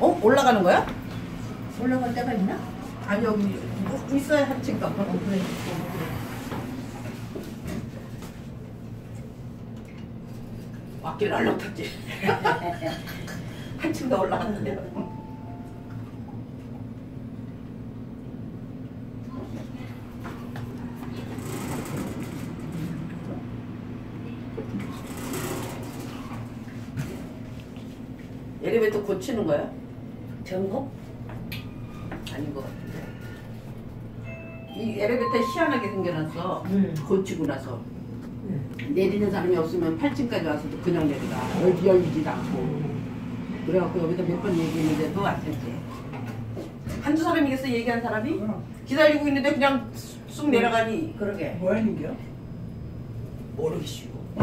어? 올라가는 거야? 올라갈 데가 있나? 아니 여기 뭐 있어야 한층 더. 어, 그래. 왔길 얼렁탔지. 한층 더 올라갔는데. 엘리베이터 고치는 거야? 전국? 아닌 것 같은데. 이 엘리베이터 희한하게 생겨놨어. 응. 고치고 나서. 응. 내리는 사람이 없으면 8층까지 와서도 그냥 내리라. 열지 열리지도 않고. 그래갖고 여기다 몇 번 얘기했는데도 안 됐지. 한두 사람이겠어 얘기한 사람이? 기다리고 있는데 그냥 쑥 내려가니. 그러게. 뭐 하는겨? 모르겠슈.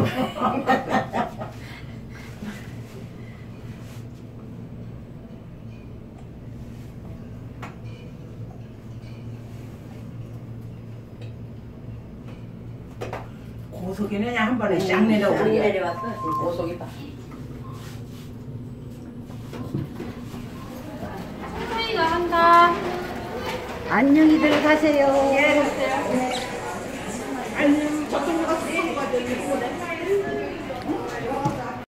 고속이네 그냥 한 번에 쫙 내려오고. 안 내려왔어. 고속이다. 소희가 한다. 안녕히들 가세요. 안녕.